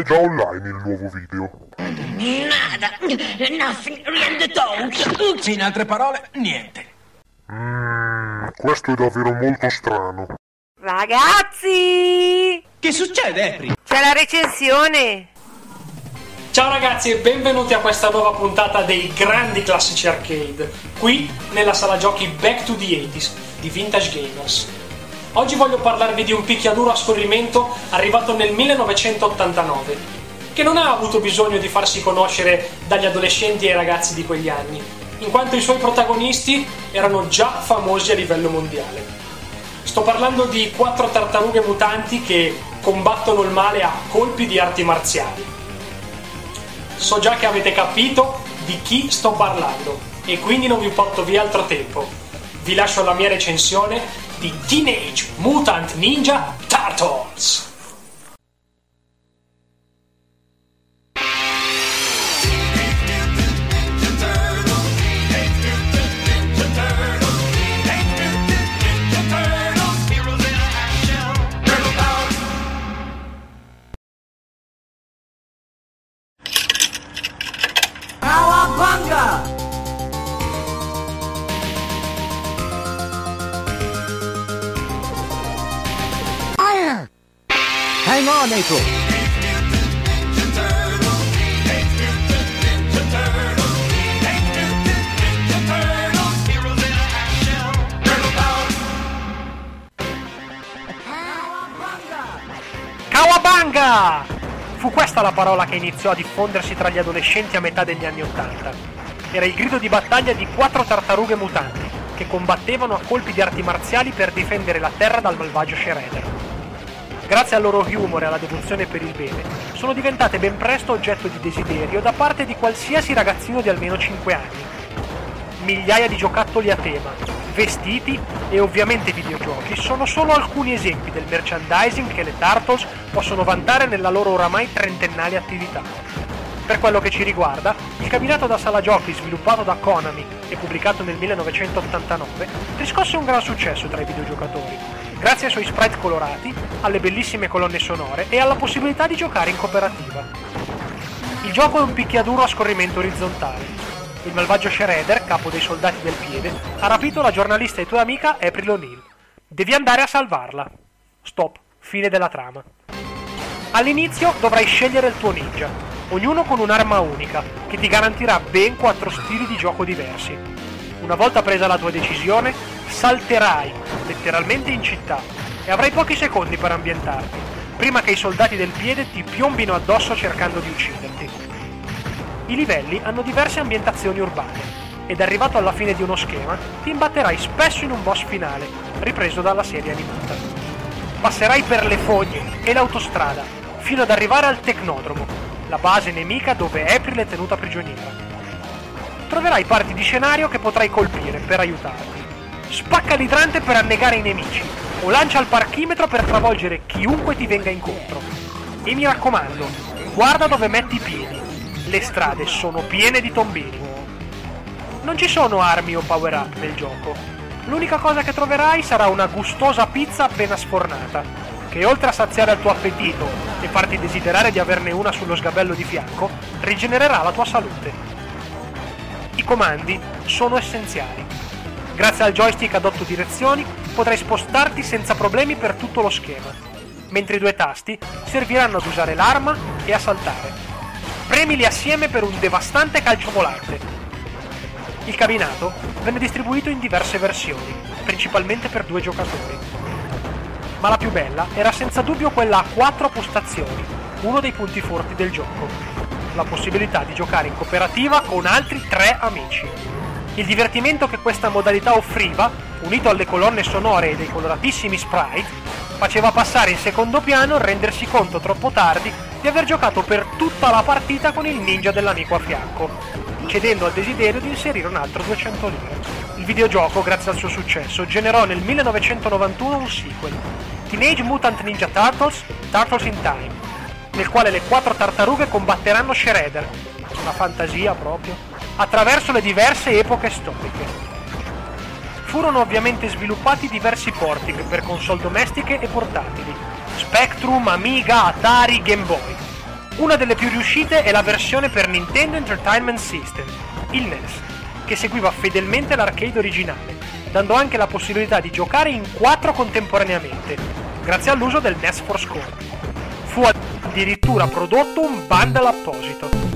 è già online il nuovo video. Nada, nothing, niente talks. In altre parole, niente. Mmm, questo è davvero molto strano. Ragazzi! Che succede, April? C'è la recensione! Ciao ragazzi e benvenuti a questa nuova puntata dei grandi classici arcade, qui nella sala giochi Back to the 80s di Vintage Gamers. Oggi voglio parlarvi di un picchiaduro a scorrimento arrivato nel 1989, che non ha avuto bisogno di farsi conoscere dagli adolescenti e ragazzi di quegli anni, in quanto i suoi protagonisti erano già famosi a livello mondiale. Sto parlando di quattro tartarughe mutanti che combattono il male a colpi di arti marziali. So già che avete capito di chi sto parlando e quindi non vi porto via altro tempo. Vi lascio la mia recensione di Teenage Mutant Ninja Turtles. Hang on, April. Kawabanga! Fu questa la parola che iniziò a diffondersi tra gli adolescenti a metà degli anni Ottanta. Era il grido di battaglia di quattro tartarughe mutanti che combattevano a colpi di arti marziali per difendere la Terra dal malvagio Shredder. Grazie al loro humor e alla devozione per il bene, sono diventate ben presto oggetto di desiderio da parte di qualsiasi ragazzino di almeno 5 anni. Migliaia di giocattoli a tema, vestiti e ovviamente videogiochi sono solo alcuni esempi del merchandising che le Turtles possono vantare nella loro oramai trentennale attività. Per quello che ci riguarda, il cabinato da sala giochi sviluppato da Konami e pubblicato nel 1989 riscosse un gran successo tra i videogiocatori, grazie ai suoi sprite colorati, alle bellissime colonne sonore e alla possibilità di giocare in cooperativa. Il gioco è un picchiaduro a scorrimento orizzontale. Il malvagio Shredder, capo dei soldati del piede, ha rapito la giornalista e tua amica April O'Neil. Devi andare a salvarla. Stop. Fine della trama. All'inizio dovrai scegliere il tuo ninja, ognuno con un'arma unica, che ti garantirà ben quattro stili di gioco diversi. Una volta presa la tua decisione, salterai, letteralmente in città, e avrai pochi secondi per ambientarti, prima che i soldati del piede ti piombino addosso cercando di ucciderti. I livelli hanno diverse ambientazioni urbane, ed arrivato alla fine di uno schema, ti imbatterai spesso in un boss finale, ripreso dalla serie animata. Passerai per le fogne e l'autostrada, fino ad arrivare al Tecnodromo, la base nemica dove April è tenuta prigioniera. Troverai parti di scenario che potrai colpire per aiutarti. Spacca l'idrante per annegare i nemici, o lancia il parchimetro per travolgere chiunque ti venga incontro. E mi raccomando, guarda dove metti i piedi. Le strade sono piene di tombini. Non ci sono armi o power up nel gioco. L'unica cosa che troverai sarà una gustosa pizza appena sfornata, che oltre a saziare il tuo appetito e farti desiderare di averne una sullo sgabello di fianco, rigenererà la tua salute. I comandi sono essenziali. Grazie al joystick ad 8 direzioni potrai spostarti senza problemi per tutto lo schema, mentre i due tasti serviranno ad usare l'arma e a saltare. Premili assieme per un devastante calcio volante. Il cabinato venne distribuito in diverse versioni, principalmente per due giocatori. Ma la più bella era senza dubbio quella a quattro postazioni, uno dei punti forti del gioco. La possibilità di giocare in cooperativa con altri tre amici. Il divertimento che questa modalità offriva, unito alle colonne sonore e dei coloratissimi sprite, faceva passare in secondo piano il rendersi conto troppo tardi di aver giocato per tutta la partita con il ninja dell'amico a fianco, cedendo al desiderio di inserire un altro 200 lire. Il videogioco, grazie al suo successo, generò nel 1991 un sequel, Teenage Mutant Ninja Turtles, Turtles in Time, nel quale le quattro tartarughe combatteranno Shredder, una fantasia proprio, attraverso le diverse epoche storiche. Furono ovviamente sviluppati diversi porting per console domestiche e portatili, Spectrum, Amiga, Atari, Game Boy. Una delle più riuscite è la versione per Nintendo Entertainment System, il NES, che seguiva fedelmente l'arcade originale, dando anche la possibilità di giocare in quattro contemporaneamente, grazie all'uso del NES for Score. Fu addirittura prodotto un bundle apposito.